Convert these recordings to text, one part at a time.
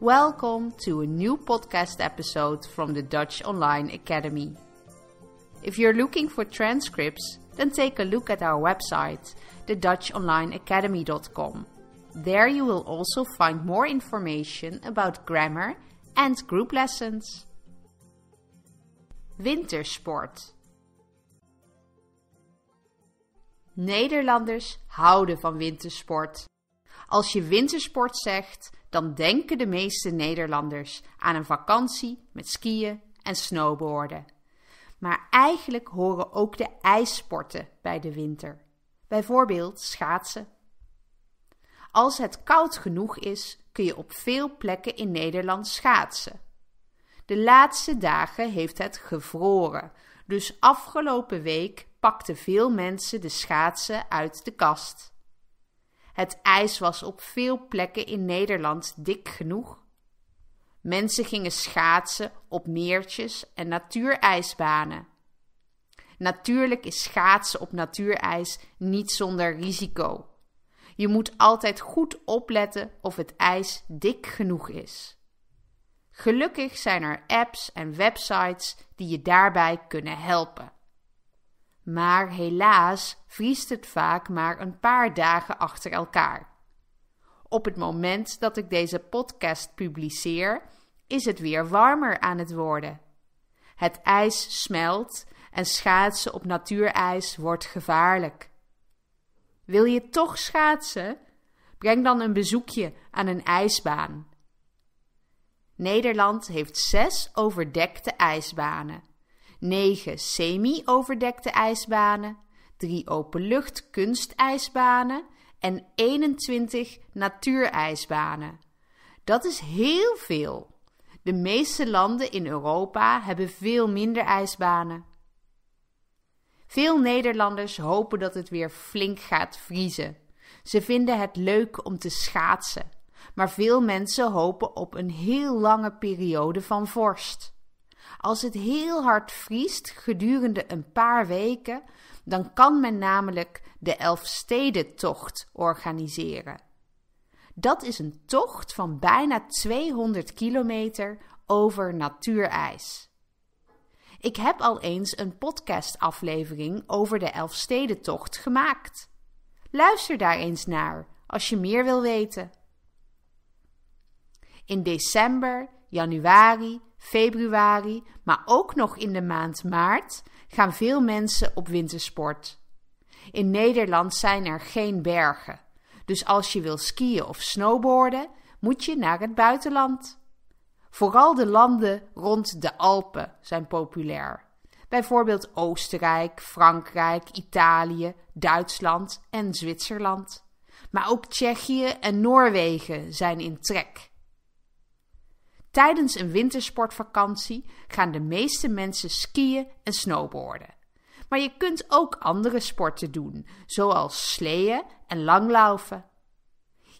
Welcome to a new podcast episode from the Dutch Online Academy. If you're looking for transcripts, then take a look at our website, thedutchonlineacademy.com. There you will also find more information about grammar and group lessons. Wintersport. Nederlanders houden van wintersport. Als je wintersport zegt, dan denken de meeste Nederlanders aan een vakantie met skiën en snowboarden. Maar eigenlijk horen ook de ijssporten bij de winter. Bijvoorbeeld schaatsen. Als het koud genoeg is, kun je op veel plekken in Nederland schaatsen. De laatste dagen heeft het gevroren, dus afgelopen week pakten veel mensen de schaatsen uit de kast. Het ijs was op veel plekken in Nederland dik genoeg. Mensen gingen schaatsen op meertjes en natuurijsbanen. Natuurlijk is schaatsen op natuurijs niet zonder risico. Je moet altijd goed opletten of het ijs dik genoeg is. Gelukkig zijn er apps en websites die je daarbij kunnen helpen. Maar helaas vriest het vaak maar een paar dagen achter elkaar. Op het moment dat ik deze podcast publiceer, is het weer warmer aan het worden. Het ijs smelt en schaatsen op natuurijs wordt gevaarlijk. Wil je toch schaatsen? Breng dan een bezoekje aan een ijsbaan. Nederland heeft zes overdekte ijsbanen, negen semi-overdekte ijsbanen, drie openlucht kunstijsbanen en 21 natuurijsbanen. Dat is heel veel. De meeste landen in Europa hebben veel minder ijsbanen. Veel Nederlanders hopen dat het weer flink gaat vriezen. Ze vinden het leuk om te schaatsen, maar veel mensen hopen op een heel lange periode van vorst. Als het heel hard vriest gedurende een paar weken, dan kan men namelijk de Elfstedentocht organiseren. Dat is een tocht van bijna 200 kilometer over natuurijs. Ik heb al eens een podcastaflevering over de Elfstedentocht gemaakt. Luister daar eens naar als je meer wil weten. In december, januari, februari, maar ook nog in de maand maart gaan veel mensen op wintersport. In Nederland zijn er geen bergen, dus als je wil skiën of snowboarden, moet je naar het buitenland. Vooral de landen rond de Alpen zijn populair. Bijvoorbeeld Oostenrijk, Frankrijk, Italië, Duitsland en Zwitserland. Maar ook Tsjechië en Noorwegen zijn in trek. Tijdens een wintersportvakantie gaan de meeste mensen skiën en snowboarden. Maar je kunt ook andere sporten doen, zoals sleeën en langlaufen.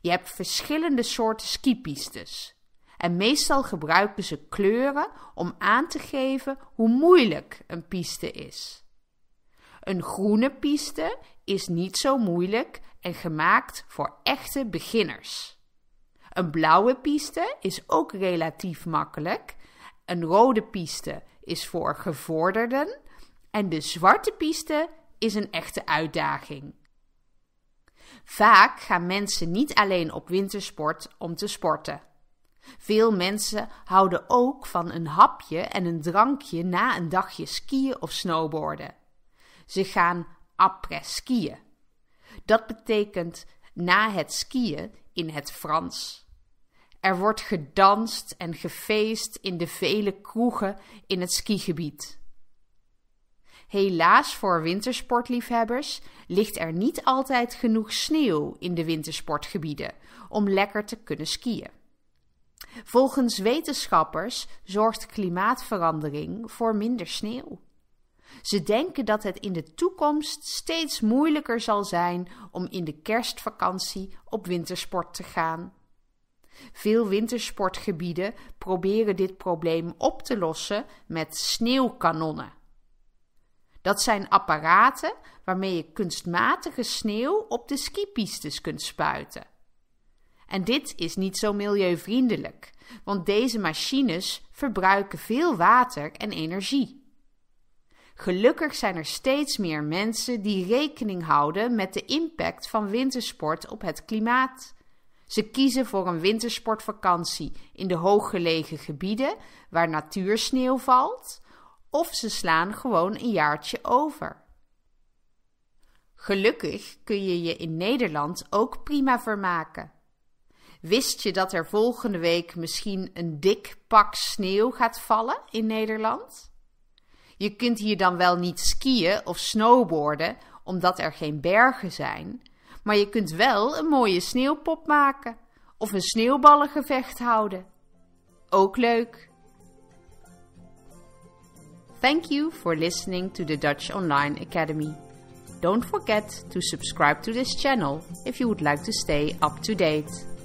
Je hebt verschillende soorten skipistes. En meestal gebruiken ze kleuren om aan te geven hoe moeilijk een piste is. Een groene piste is niet zo moeilijk en gemaakt voor echte beginners. Een blauwe piste is ook relatief makkelijk. Een rode piste is voor gevorderden. En de zwarte piste is een echte uitdaging. Vaak gaan mensen niet alleen op wintersport om te sporten. Veel mensen houden ook van een hapje en een drankje na een dagje skiën of snowboarden. Ze gaan après skiën. Dat betekent na het skiën in het Frans. Er wordt gedanst en gefeest in de vele kroegen in het skigebied. Helaas voor wintersportliefhebbers ligt er niet altijd genoeg sneeuw in de wintersportgebieden om lekker te kunnen skiën. Volgens wetenschappers zorgt klimaatverandering voor minder sneeuw. Ze denken dat het in de toekomst steeds moeilijker zal zijn om in de kerstvakantie op wintersport te gaan. Veel wintersportgebieden proberen dit probleem op te lossen met sneeuwkanonnen. Dat zijn apparaten waarmee je kunstmatige sneeuw op de skipistes kunt spuiten. En dit is niet zo milieuvriendelijk, want deze machines verbruiken veel water en energie. Gelukkig zijn er steeds meer mensen die rekening houden met de impact van wintersport op het klimaat. Ze kiezen voor een wintersportvakantie in de hooggelegen gebieden waar natuursneeuw valt, of ze slaan gewoon een jaartje over. Gelukkig kun je je in Nederland ook prima vermaken. Wist je dat er volgende week misschien een dik pak sneeuw gaat vallen in Nederland? Je kunt hier dan wel niet skiën of snowboarden, omdat er geen bergen zijn, maar je kunt wel een mooie sneeuwpop maken of een sneeuwballengevecht houden. Ook leuk. Thank you for listening to the Dutch Online Academy. Don't forget to subscribe to this channel if you would like to stay up to date.